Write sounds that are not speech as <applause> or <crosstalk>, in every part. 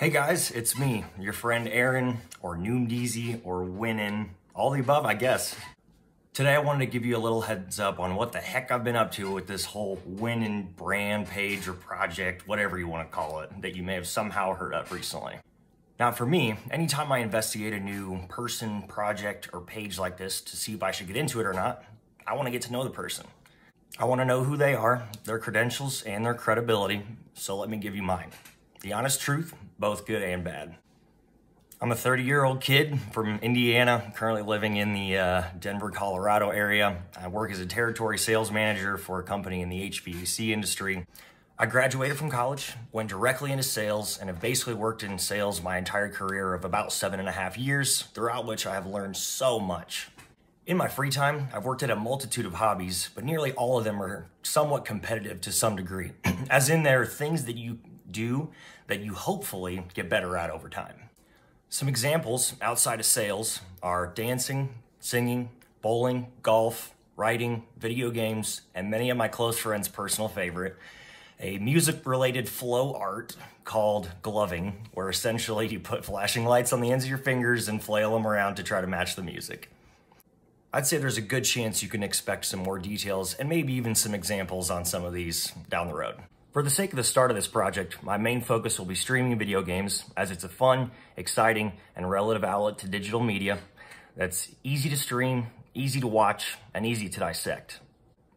Hey guys, it's me, your friend Aaron, or Noomdeezy, or Winnin, all the above, I guess. Today I wanted to give you a little heads up on what the heck I've been up to with this whole Winnin brand page or project, whatever you want to call it, that you may have somehow heard of recently. Now for me, anytime I investigate a new person, project, or page like this to see if I should get into it or not, I want to get to know the person. I want to know who they are, their credentials, and their credibility, so let me give you mine. The honest truth, both good and bad. I'm a 30 year old kid from Indiana, currently living in the uh, Denver, Colorado area. I work as a territory sales manager for a company in the HVAC industry. I graduated from college, went directly into sales, and have basically worked in sales my entire career of about seven and a half years, throughout which I have learned so much. In my free time, I've worked at a multitude of hobbies, but nearly all of them are somewhat competitive to some degree, <clears throat> as in there are things that you do that you hopefully get better at over time. Some examples outside of sales are dancing, singing, bowling, golf, writing, video games, and many of my close friends' personal favorite, a music related flow art called gloving, where essentially you put flashing lights on the ends of your fingers and flail them around to try to match the music. I'd say there's a good chance you can expect some more details and maybe even some examples on some of these down the road. For the sake of the start of this project, my main focus will be streaming video games as it's a fun, exciting, and relative outlet to digital media that's easy to stream, easy to watch, and easy to dissect.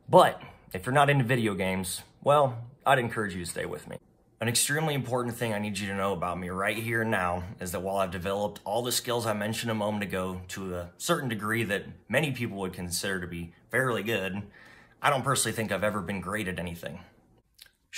But if you're not into video games, well, I'd encourage you to stay with me. An extremely important thing I need you to know about me right here and now is that while I've developed all the skills I mentioned a moment ago to a certain degree that many people would consider to be fairly good, I don't personally think I've ever been great at anything.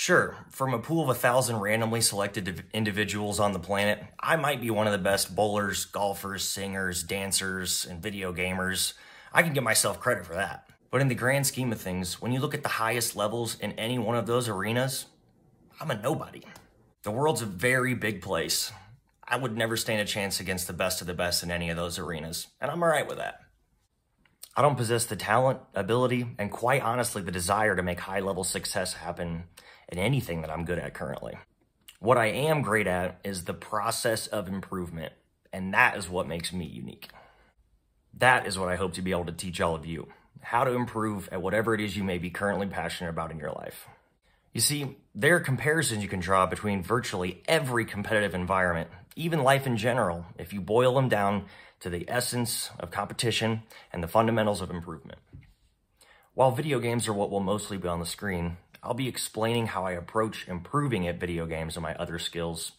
Sure, from a pool of a thousand randomly selected individuals on the planet, I might be one of the best bowlers, golfers, singers, dancers, and video gamers. I can give myself credit for that. But in the grand scheme of things, when you look at the highest levels in any one of those arenas, I'm a nobody. The world's a very big place. I would never stand a chance against the best of the best in any of those arenas, and I'm alright with that. I don't possess the talent, ability, and quite honestly, the desire to make high level success happen in anything that I'm good at currently. What I am great at is the process of improvement, and that is what makes me unique. That is what I hope to be able to teach all of you how to improve at whatever it is you may be currently passionate about in your life. You see, there are comparisons you can draw between virtually every competitive environment, even life in general, if you boil them down to the essence of competition and the fundamentals of improvement. While video games are what will mostly be on the screen, I'll be explaining how I approach improving at video games and my other skills,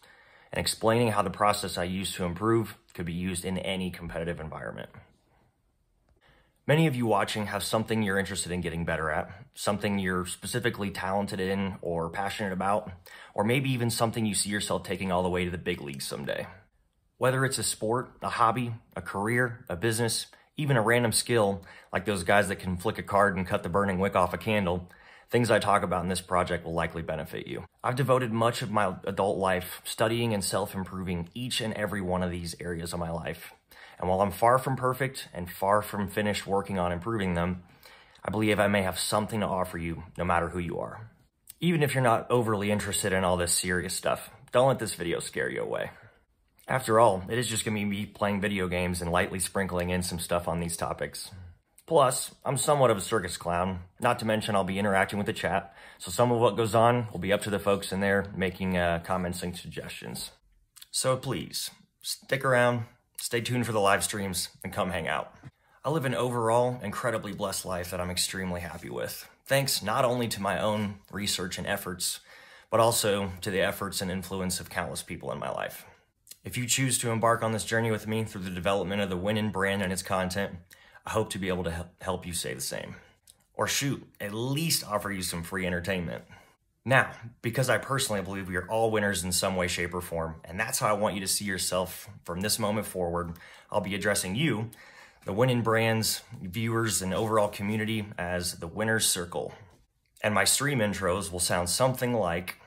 and explaining how the process I use to improve could be used in any competitive environment. Many of you watching have something you're interested in getting better at, something you're specifically talented in or passionate about, or maybe even something you see yourself taking all the way to the big leagues someday. Whether it's a sport, a hobby, a career, a business, even a random skill, like those guys that can flick a card and cut the burning wick off a candle, Things I talk about in this project will likely benefit you. I've devoted much of my adult life studying and self-improving each and every one of these areas of my life. And while I'm far from perfect and far from finished working on improving them, I believe I may have something to offer you no matter who you are. Even if you're not overly interested in all this serious stuff, don't let this video scare you away. After all, it is just going to be me playing video games and lightly sprinkling in some stuff on these topics. Plus, I'm somewhat of a circus clown, not to mention I'll be interacting with the chat, so some of what goes on will be up to the folks in there making uh, comments and suggestions. So please, stick around, stay tuned for the live streams, and come hang out. I live an overall incredibly blessed life that I'm extremely happy with, thanks not only to my own research and efforts, but also to the efforts and influence of countless people in my life. If you choose to embark on this journey with me through the development of the Winnin brand and its content, I hope to be able to help you say the same. Or shoot, at least offer you some free entertainment. Now, because I personally believe we are all winners in some way, shape, or form, and that's how I want you to see yourself from this moment forward, I'll be addressing you, the winning brands, viewers, and overall community as the winner's circle. And my stream intros will sound something like